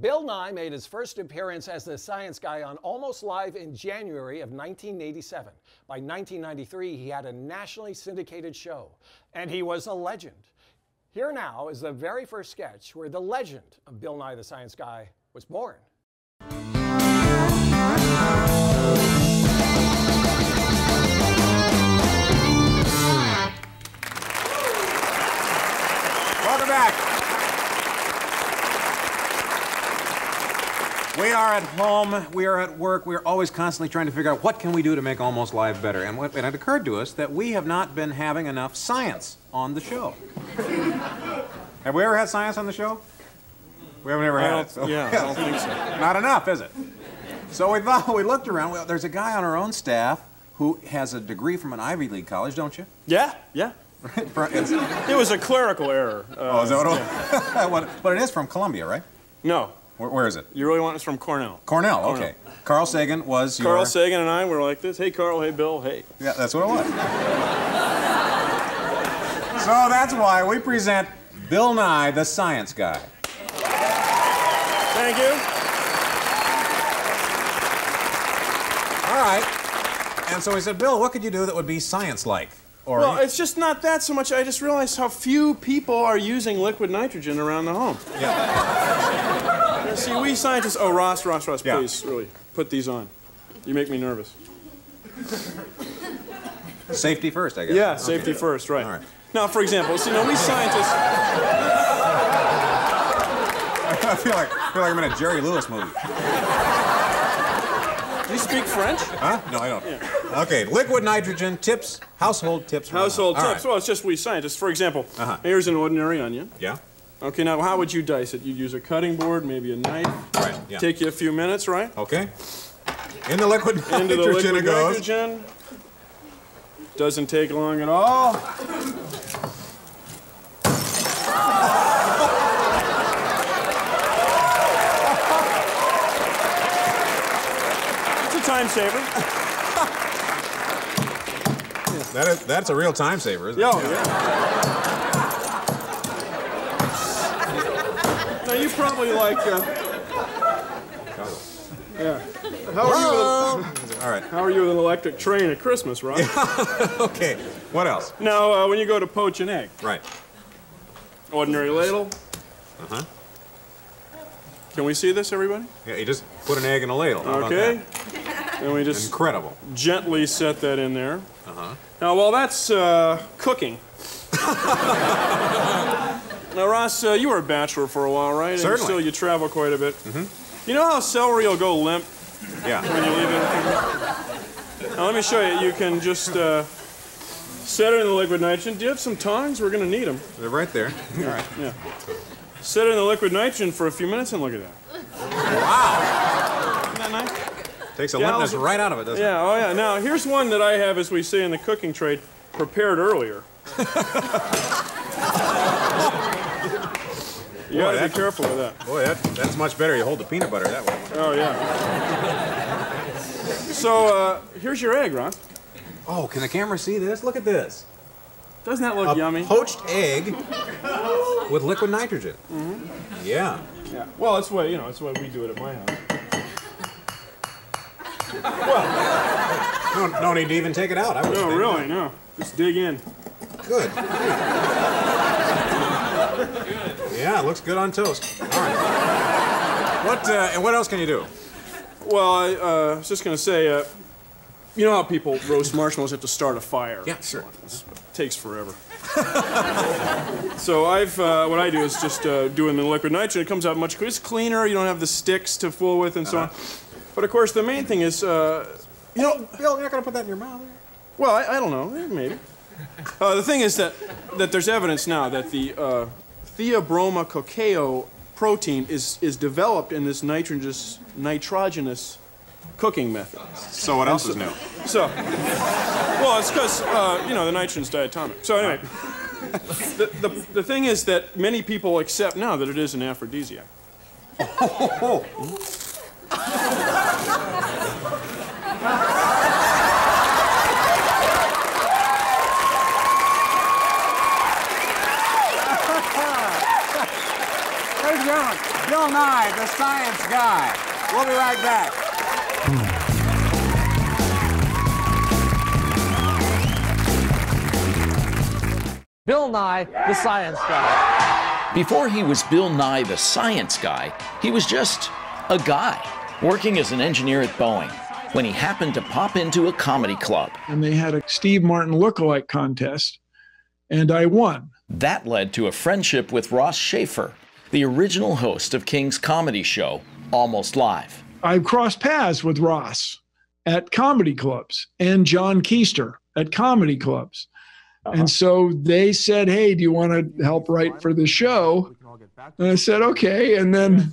Bill Nye made his first appearance as the science guy on Almost Live in January of 1987. By 1993, he had a nationally syndicated show, and he was a legend. Here now is the very first sketch where the legend of Bill Nye the Science Guy was born. Welcome back. We are at home, we are at work, we are always constantly trying to figure out what can we do to make Almost Live better. And, what, and it occurred to us that we have not been having enough science on the show. have we ever had science on the show? We haven't ever had it. So. Yeah, I don't think so. Not enough, is it? So we thought, we looked around, well, there's a guy on our own staff who has a degree from an Ivy League college, don't you? Yeah, yeah. It was a clerical error. Uh, oh, is that what, what- But it is from Columbia, right? No, Where, where is it? you really want us from Cornell. Cornell, okay. Carl Sagan was your... Carl Sagan and I were like this. Hey, Carl. Hey, Bill. Hey. Yeah, that's what it was. so that's why we present Bill Nye, the science guy. Thank you. All right. And so we said, Bill, what could you do that would be science-like? Or Well, it's just not that so much. I just realized how few people are using liquid nitrogen around the home. yeah. See, we scientists. Oh, Ross, Ross, Ross, Yeah. please, really, put these on. You make me nervous. safety first, I guess. Yeah, safety first, right. All right. Now, for example, see, now we scientists. I feel like, I feel like I'm in a Jerry Lewis movie. Do you speak French? Huh? No, I don't. Okay, liquid nitrogen tips, household tips. Household tips. right. Well, it's just we scientists. For example, Uh-huh. here's an ordinary onion. Yeah. Okay, now how would you dice it? You'd use a cutting board, maybe a knife. Right. Yeah. Take you a few minutes, right? Okay. In the liquid Into the liquid it goes. nitrogen. Doesn't take long at all. It's a time saver. That is, that's a real time saver, isn't it? Yo, yeah. Oh, Now probably like. Uh, yeah. How are you? With, All right. how are you with an electric train at Christmas, Rob? Okay. What else? Now, uh, when you go to poach an egg, Right. ordinary ladle. Uh-huh. Can we see this, everybody? Yeah, you just put an egg in a ladle. How Okay. And we just Incredible. gently set that in there. Uh-huh. Now, while that's uh, cooking. now, Ross, uh, you were a bachelor for a while, right? And Certainly. still, you travel quite a bit. Mm -hmm. You know how celery will go limp Yeah. when you leave it? Now, let me show you. You can just uh, set it in the liquid nitrogen. Do you have some tongs? We're going to need them. They're right there. All right. Yeah. Set it in the liquid nitrogen for a few minutes and look at that. Wow. Isn't that nice? Takes a Yeah, limpness right out of it, doesn't it? Yeah, oh yeah. Now, here's one that I have, as we say in the cooking trade, prepared earlier. you gotta be careful with that. Boy, that, that's much better. You hold the peanut butter that way. Oh, yeah. so, uh, here's your egg, Ron. Oh, can the camera see this? Look at this. Doesn't that look A yummy? poached egg with liquid nitrogen. Mm-hmm. Yeah. Yeah. Well, that's way, you know, that's way we do it at my house. No, no need to even take it out. I No, really, no. Just dig in. Good. yeah, it looks good on toast. All right. What uh, and what else can you do? Well, I uh, was just gonna say, uh, you know how people roast marshmallows have to start a fire? Yeah, sure. It takes forever. so I've uh, what I do is just uh, do it in liquid nitrogen. It comes out much quicker. It's cleaner. You don't have the sticks to fool with and so on. But of course, the main thing is, uh, you know, Bill, you're not gonna put that in your mouth. well, I, I don't know, maybe. Uh, the thing is that that there's evidence now that the uh, theobroma cacao protein is is developed in this nitrogenous nitrogenous cooking method. So what else is new? So, well, it's because uh, you know the nitrogen's diatomic. So anyway, the, the the thing is that many people accept now that it is an aphrodisiac. Hey, Ladies and gentlemen, Bill Nye, the science guy. We'll be right back. Bill Nye, the science guy. Before he was Bill Nye the science guy, he was just a guy working as an engineer at Boeing when he happened to pop into a comedy club. And they had a Steve Martin lookalike contest, and I won. That led to a friendship with Ross Shafer, the original host of King's comedy show, Almost Live. I've crossed paths with Ross at comedy clubs and John Keister at comedy clubs. And so they said, Hey, do you want to help write for the show? And I said, Okay. And then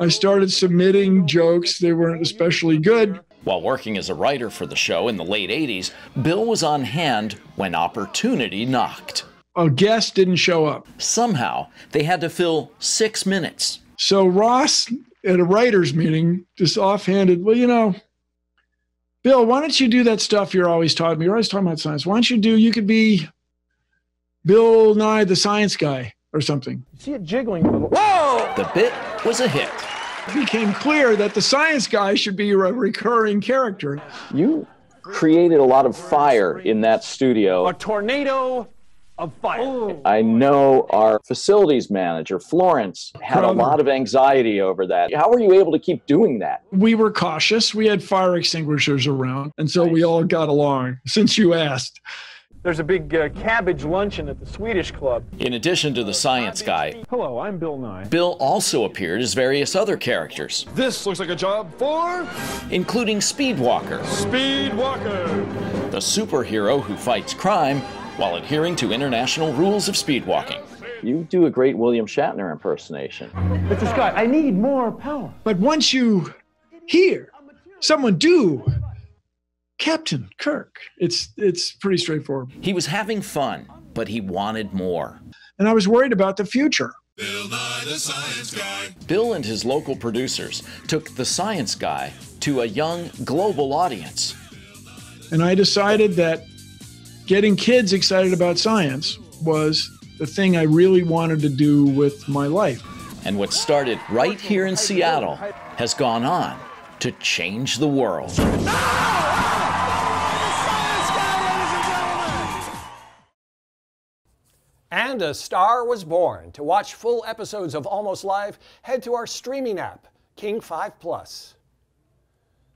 I started submitting jokes. They weren't especially good. While working as a writer for the show in the late 80s, Bill was on hand when opportunity knocked. A guest didn't show up. Somehow, they had to fill six minutes. So Ross, at a writer's meeting, just offhanded, Well, you know, Bill, why don't you do that stuff you're always talking? You're always talking about science. Why don't you do? You could be Bill Nye, the science guy, or something. See it jiggling a little. Whoa! The bit was a hit. It became clear that the science guy should be a recurring character. You created a lot of fire in that studio. A tornado of fire. I know our facilities manager, Florence, had a lot of anxiety over that. How were you able to keep doing that? We were cautious. We had fire extinguishers around, and so we all got along. Since you asked, There's a big uh, cabbage luncheon at the Swedish Club. In addition to the science guy, Hello, I'm Bill Nye. Bill also appeared as various other characters, This looks like a job for including Speedwalker, Speed Walker. the superhero who fights crime while adhering to international rules of speedwalking. You do a great William Shatner impersonation. Mr. Scott, I need more power. but once you hear someone do Captain Kirk, it's it's pretty straightforward. He was having fun, but he wanted more. And I was worried about the future. Bill and his local producers took The Science Guy to a young global audience. And I decided that getting kids excited about science was the thing I really wanted to do with my life. And what started right here in Seattle has gone on to change the world. And a star was born. To watch full episodes of Almost Live, head to our streaming app, King 5 Plus.